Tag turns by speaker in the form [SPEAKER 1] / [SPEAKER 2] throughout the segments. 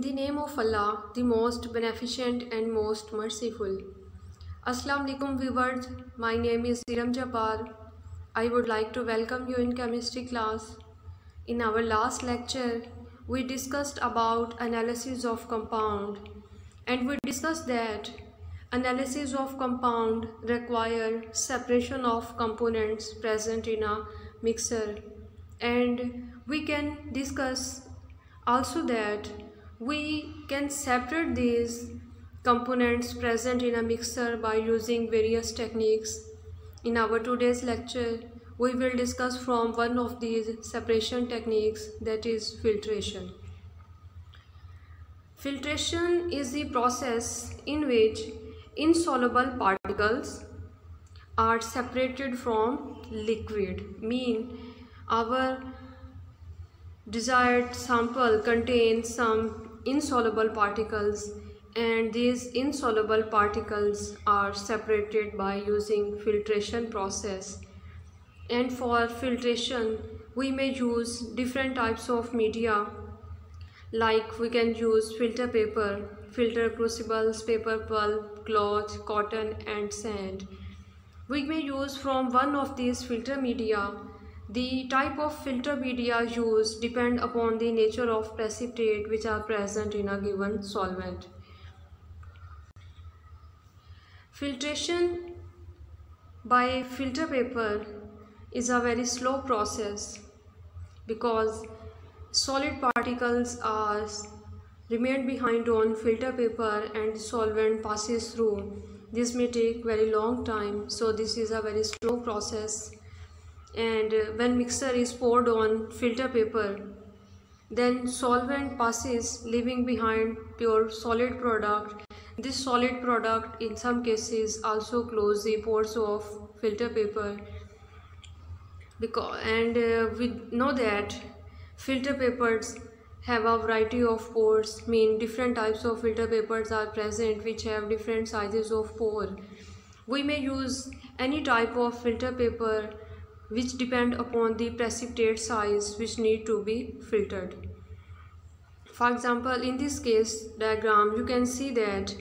[SPEAKER 1] In the name of Allah, the most beneficent and most merciful. Assalamu alaikum viewers, my name is Iram Jabar. I would like to welcome you in chemistry class. In our last lecture, we discussed about analysis of compound and we discussed that analysis of compound require separation of components present in a mixer and we can discuss also that we can separate these components present in a mixer by using various techniques. In our today's lecture, we will discuss from one of these separation techniques that is filtration. Filtration is the process in which insoluble particles are separated from liquid mean our desired sample contains some insoluble particles and these insoluble particles are separated by using filtration process. And for filtration we may use different types of media. Like we can use filter paper filter crucibles paper pulp cloth cotton and sand. We may use from one of these filter media the type of filter media used depend upon the nature of precipitate which are present in a given solvent. Filtration by filter paper is a very slow process because solid particles are remain behind on filter paper and solvent passes through. This may take very long time so this is a very slow process and uh, when mixture is poured on filter paper then solvent passes leaving behind pure solid product. This solid product in some cases also close the pores of filter paper. Because and uh, we know that filter papers have a variety of pores. Mean different types of filter papers are present which have different sizes of pore. We may use any type of filter paper which depend upon the precipitate size which need to be filtered. For example, in this case diagram, you can see that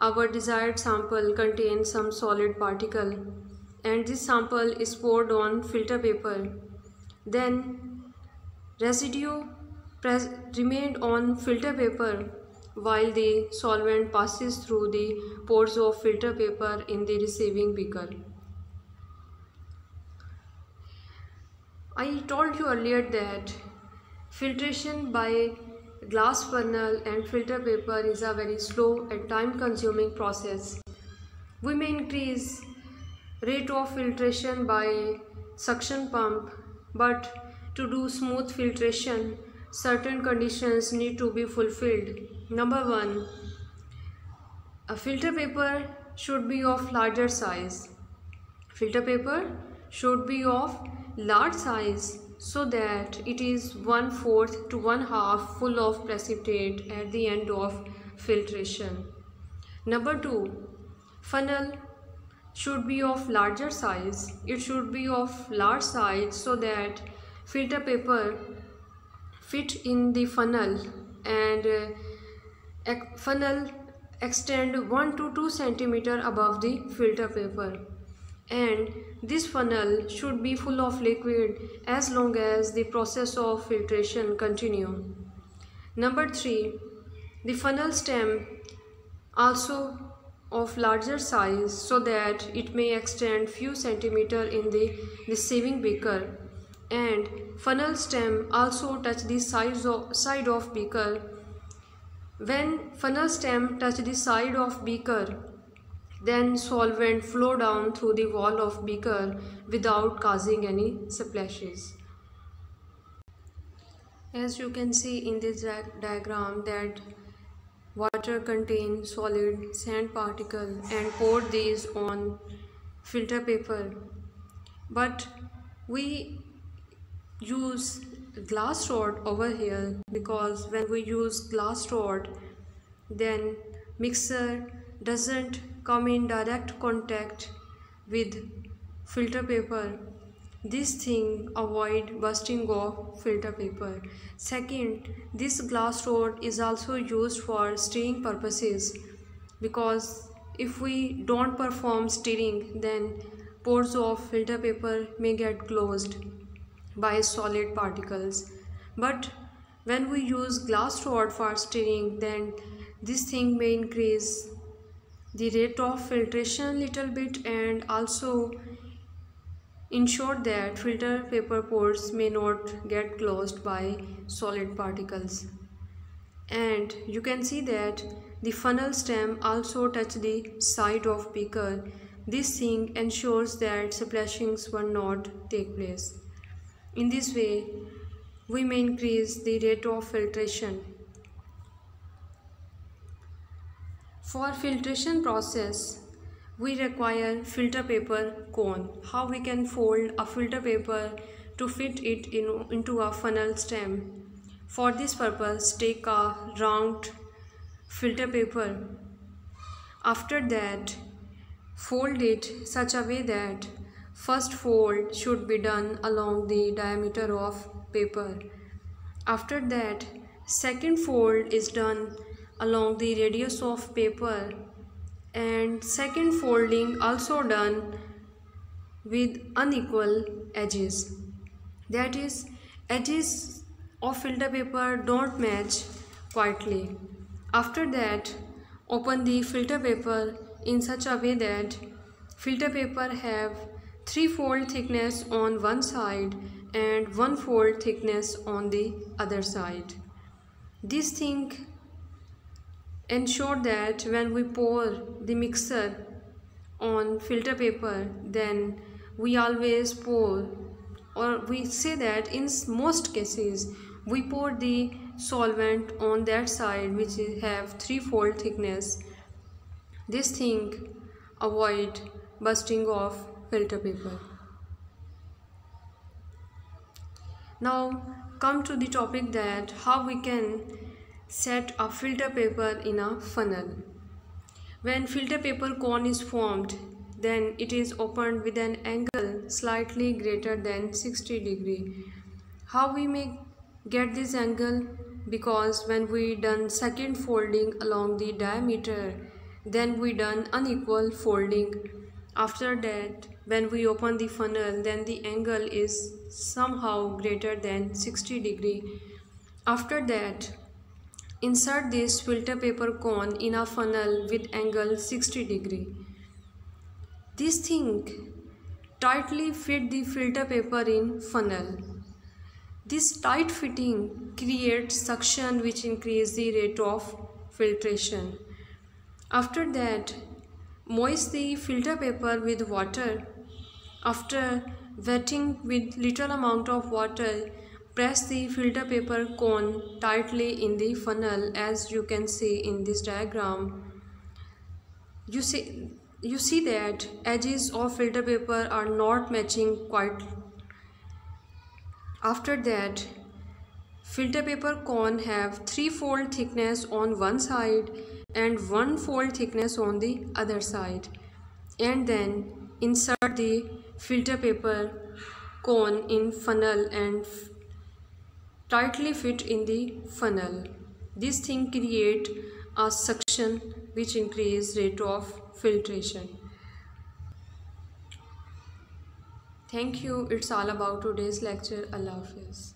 [SPEAKER 1] our desired sample contains some solid particle and this sample is poured on filter paper. Then residue remained on filter paper while the solvent passes through the pores of filter paper in the receiving beaker. I told you earlier that filtration by glass funnel and filter paper is a very slow and time consuming process. We may increase rate of filtration by suction pump but to do smooth filtration certain conditions need to be fulfilled. Number one, a filter paper should be of larger size. Filter paper should be of large size so that it is one fourth to one half full of precipitate at the end of filtration. Number two, funnel should be of larger size. It should be of large size so that filter paper fit in the funnel and uh, funnel extend 1 to 2 centimeter above the filter paper and this funnel should be full of liquid as long as the process of filtration continue. Number 3. The funnel stem also of larger size so that it may extend few centimeter in the receiving beaker and funnel stem also touch the sides of, side of beaker. When funnel stem touch the side of beaker, then solvent flow down through the wall of beaker without causing any splashes. As you can see in this diagram that water contains solid sand particle and pour these on filter paper but we use glass rod over here because when we use glass rod then mixer doesn't come in direct contact with filter paper this thing avoid busting of filter paper. Second, this glass rod is also used for stirring purposes because if we don't perform stirring then pores of filter paper may get closed by solid particles. But when we use glass rod for stirring then this thing may increase the rate of filtration little bit and also ensure that filter paper pores may not get closed by solid particles. And you can see that the funnel stem also touch the side of beaker. This thing ensures that splashings will not take place. In this way we may increase the rate of filtration for filtration process we require filter paper cone. How we can fold a filter paper to fit it in, into a funnel stem. For this purpose, take a round filter paper. After that, fold it such a way that first fold should be done along the diameter of paper. After that, second fold is done along the radius of paper and second folding also done with unequal edges. That is edges of filter paper don't match quietly. After that open the filter paper in such a way that filter paper have three fold thickness on one side and one fold thickness on the other side. This thing ensure that when we pour the mixer on filter paper then we always pour or we say that in most cases we pour the solvent on that side which have three fold thickness. This thing avoid busting of filter paper. Now come to the topic that how we can set a filter paper in a funnel. When filter paper cone is formed, then it is opened with an angle slightly greater than 60 degree. How we may get this angle? Because when we done second folding along the diameter, then we done unequal folding. After that, when we open the funnel, then the angle is somehow greater than 60 degree. After that, Insert this filter paper cone in a funnel with angle 60 degree. This thing tightly fit the filter paper in funnel. This tight fitting creates suction which increase the rate of filtration. After that, moist the filter paper with water. After wetting with little amount of water, Press the filter paper cone tightly in the funnel as you can see in this diagram. You see, you see that edges of filter paper are not matching quite. After that, filter paper cone have three fold thickness on one side and one fold thickness on the other side. And then insert the filter paper cone in funnel and tightly fit in the funnel. This thing create a suction which increase rate of filtration. Thank you. It's all about today's lecture. Allah Hafiz.